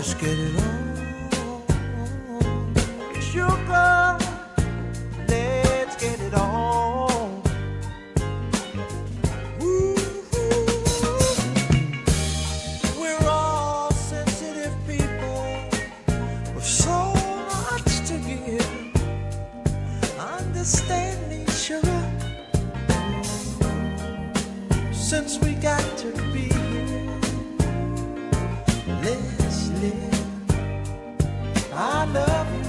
get it on. Sugar, let's get it on. Ooh, we're all sensitive people with so much to give. Understand me, sugar. Since we got to be I love.